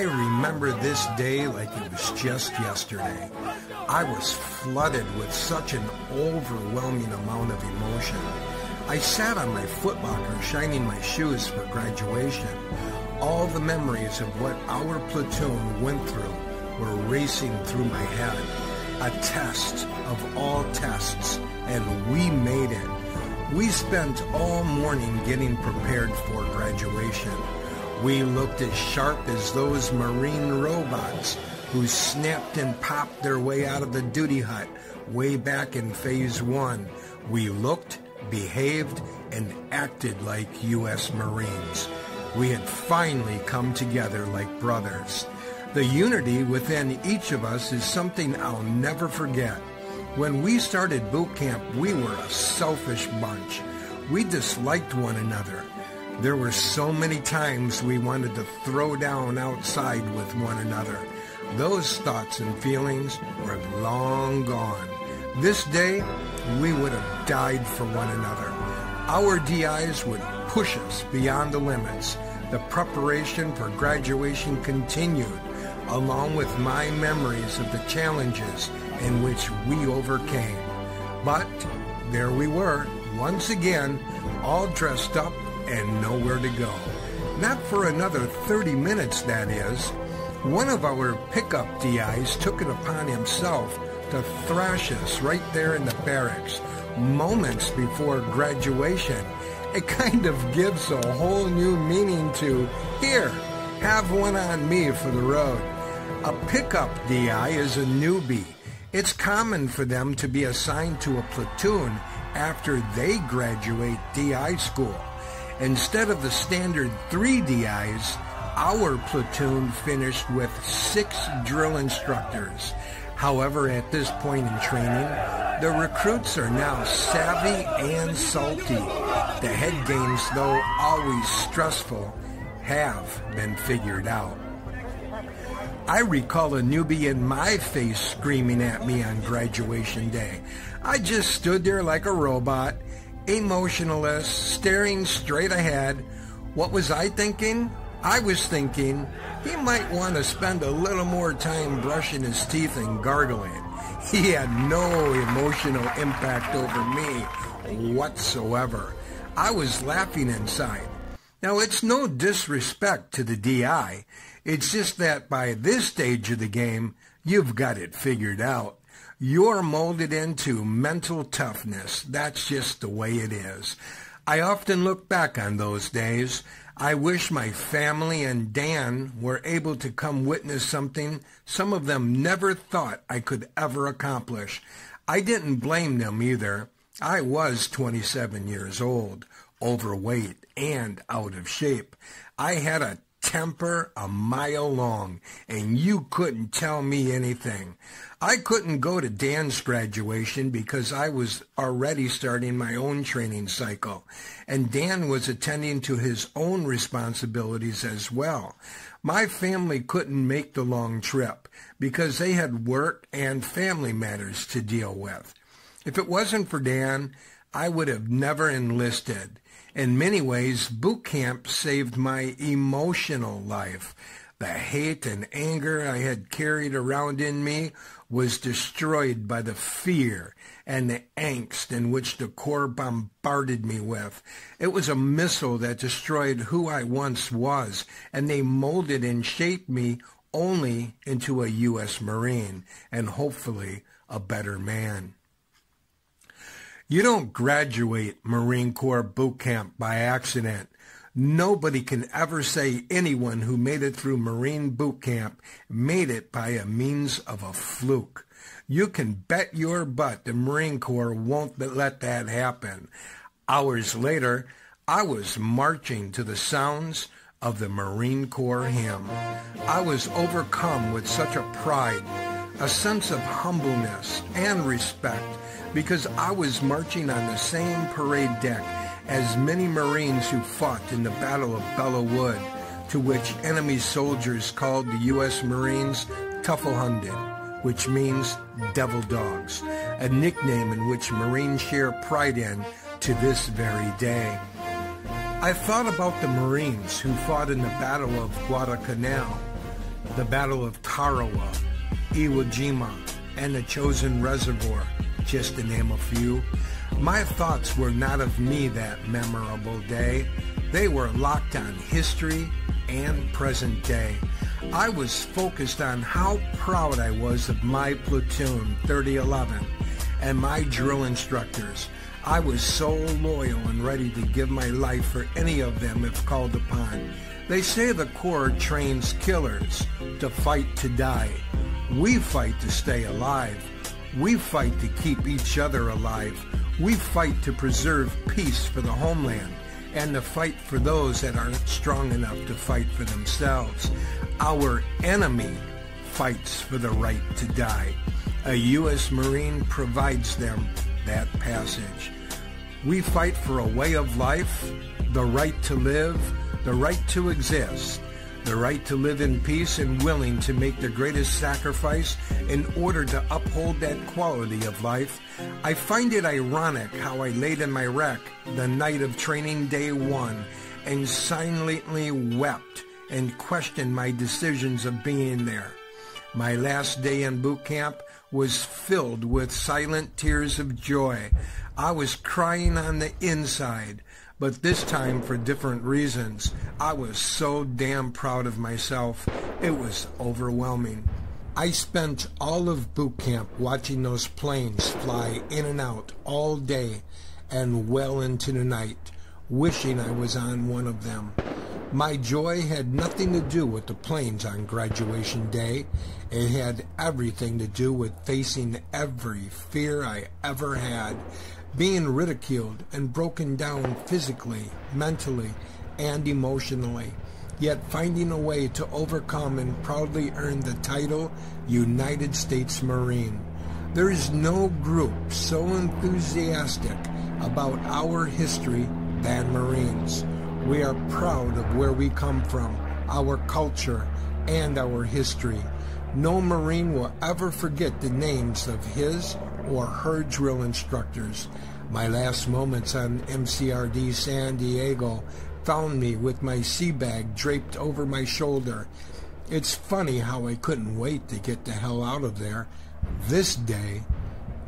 remember this day like it was just yesterday. I was flooded with such an overwhelming amount of emotion. I sat on my footlocker shining my shoes for graduation. All the memories of what our platoon went through were racing through my head. A test of all tests, and we made it. We spent all morning getting prepared for graduation. We looked as sharp as those Marine robots who snapped and popped their way out of the duty hut way back in Phase 1. We looked, behaved, and acted like U.S. Marines. We had finally come together like brothers. The unity within each of us is something I'll never forget. When we started boot camp, we were a selfish bunch. We disliked one another. There were so many times we wanted to throw down outside with one another. Those thoughts and feelings were long gone. This day, we would have died for one another. Our DIs would push us beyond the limits. The preparation for graduation continued, along with my memories of the challenges in which we overcame. But there we were, once again, all dressed up and nowhere to go. Not for another 30 minutes, that is. One of our pickup DIs took it upon himself to thrash us right there in the barracks, moments before graduation. It kind of gives a whole new meaning to, here, have one on me for the road. A pickup DI is a newbie. It's common for them to be assigned to a platoon after they graduate DI school. Instead of the standard three DIs, our platoon finished with six drill instructors. However, at this point in training, the recruits are now savvy and salty. The head games, though always stressful, have been figured out. I recall a newbie in my face screaming at me on graduation day. I just stood there like a robot, emotionless, staring straight ahead. What was I thinking? I was thinking he might want to spend a little more time brushing his teeth and gargling. He had no emotional impact over me whatsoever. I was laughing inside. Now, it's no disrespect to the DI. It's just that by this stage of the game, you've got it figured out. You're molded into mental toughness. That's just the way it is. I often look back on those days. I wish my family and Dan were able to come witness something some of them never thought I could ever accomplish. I didn't blame them either. I was 27 years old, overweight, and out of shape. I had a temper a mile long, and you couldn't tell me anything. I couldn't go to Dan's graduation because I was already starting my own training cycle, and Dan was attending to his own responsibilities as well. My family couldn't make the long trip because they had work and family matters to deal with. If it wasn't for Dan, I would have never enlisted. In many ways, boot camp saved my emotional life. The hate and anger I had carried around in me was destroyed by the fear and the angst in which the Corps bombarded me with. It was a missile that destroyed who I once was, and they molded and shaped me only into a U.S. Marine and hopefully a better man. You don't graduate Marine Corps boot camp by accident. Nobody can ever say anyone who made it through Marine boot camp made it by a means of a fluke. You can bet your butt the Marine Corps won't let that happen. Hours later, I was marching to the sounds of the Marine Corps hymn. I was overcome with such a pride, a sense of humbleness and respect because I was marching on the same parade deck as many Marines who fought in the Battle of Belleau Wood, to which enemy soldiers called the U.S. Marines Teufelhunden, which means devil dogs, a nickname in which Marines share pride in to this very day. I thought about the Marines who fought in the Battle of Guadalcanal. the Battle of Tarawa, Iwo Jima, and the Chosin Reservoir, just to name a few. My thoughts were not of me that memorable day. They were locked on history and present day. I was focused on how proud I was of my platoon, 3011, and my drill instructors. I was so loyal and ready to give my life for any of them if called upon. They say the Corps trains killers to fight to die. We fight to stay alive. We fight to keep each other alive. We fight to preserve peace for the homeland and to fight for those that aren't strong enough to fight for themselves. Our enemy fights for the right to die. A U.S. Marine provides them that passage. We fight for a way of life, the right to live, the right to exist, the right to live in peace and willing to make the greatest sacrifice in order to uphold that quality of life, I find it ironic how I laid in my wreck the night of training day one and silently wept and questioned my decisions of being there. My last day in boot camp was filled with silent tears of joy. I was crying on the inside, but this time for different reasons. I was so damn proud of myself. It was overwhelming. I spent all of boot camp watching those planes fly in and out all day and well into the night, wishing I was on one of them. My joy had nothing to do with the planes on graduation day. It had everything to do with facing every fear I ever had, being ridiculed and broken down physically, mentally, and emotionally, yet finding a way to overcome and proudly earn the title United States Marine. There is no group so enthusiastic about our history than Marines. We are proud of where we come from, our culture, and our history. No Marine will ever forget the names of his or her drill instructors. My last moments on MCRD San Diego found me with my sea bag draped over my shoulder. It's funny how I couldn't wait to get the hell out of there. This day,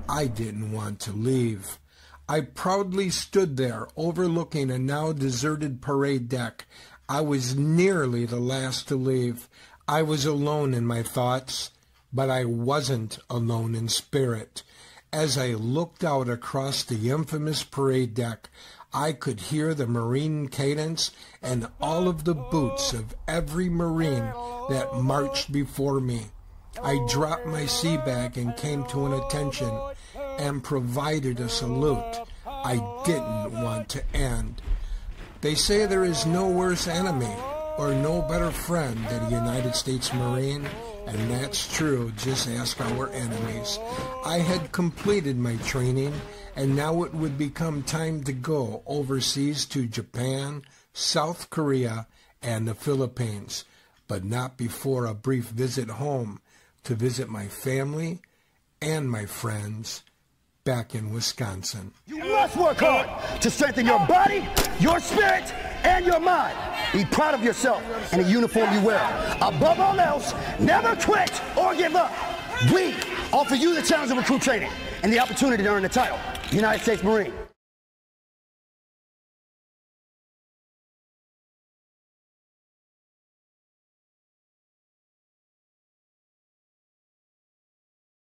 I didn't want to leave. I proudly stood there overlooking a now deserted parade deck. I was nearly the last to leave. I was alone in my thoughts, but I wasn't alone in spirit. As I looked out across the infamous parade deck, I could hear the Marine cadence and all of the boots of every Marine that marched before me. I dropped my sea bag and came to an attention and provided a salute I didn't want to end. They say there is no worse enemy or no better friend than a United States Marine, and that's true, just ask our enemies. I had completed my training, and now it would become time to go overseas to Japan, South Korea, and the Philippines, but not before a brief visit home to visit my family and my friends back in Wisconsin. You must work hard to strengthen your body, your spirit, and your mind. Be proud of yourself and the uniform you wear. Above all else, never quit or give up. We offer you the challenge of recruit training and the opportunity to earn the title, United States Marine.